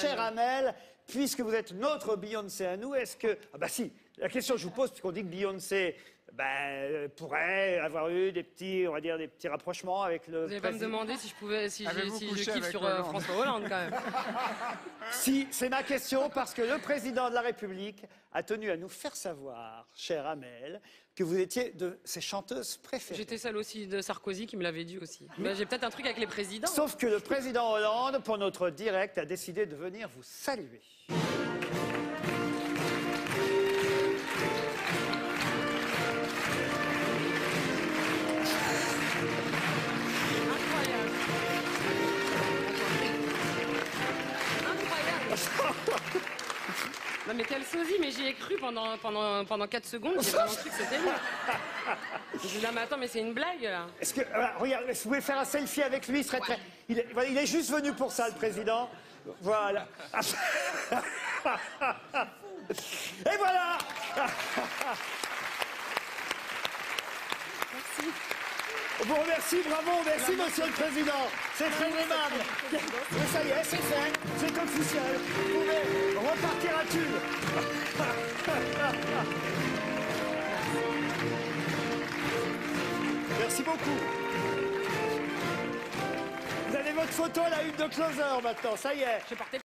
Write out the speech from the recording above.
cher Amel, puisque vous êtes notre Beyoncé à nous, est-ce que... Ah bah si, la question que je vous pose, puisqu'on dit que Beyoncé ben, euh, pourrait avoir eu des petits, on va dire, des petits rapprochements avec le Vous n'allez pas me demander si je pouvais, si, je kiffe sur euh, Hollande François Hollande quand même. Si, c'est ma question, parce que le président de la République a tenu à nous faire savoir, cher Amel, que vous étiez de ses chanteuses préférées. J'étais celle aussi de Sarkozy qui me l'avait dit aussi. Mais j'ai peut-être un truc avec les présidents. Sauf que le président Hollande, pour notre direct, a décidé de venir vous saluer. Non mais quel sosie, mais j'y ai cru pendant, pendant, pendant 4 secondes, j'ai vraiment cru que c'était lui. Je dit, non mais attends, mais c'est une blague là. Est-ce que, voilà, regarde, que vous pouvez faire un selfie avec lui il, serait très- il, est, voilà, il est juste venu pour ça, le président. Voilà. Et voilà Merci. On vous remercie, bravo, merci Monsieur le Président. C'est très aimable. C'est fait, c'est officiel. Vous pouvez repartir à tube. Merci beaucoup. Vous avez votre photo à la une de Closer maintenant, ça y est.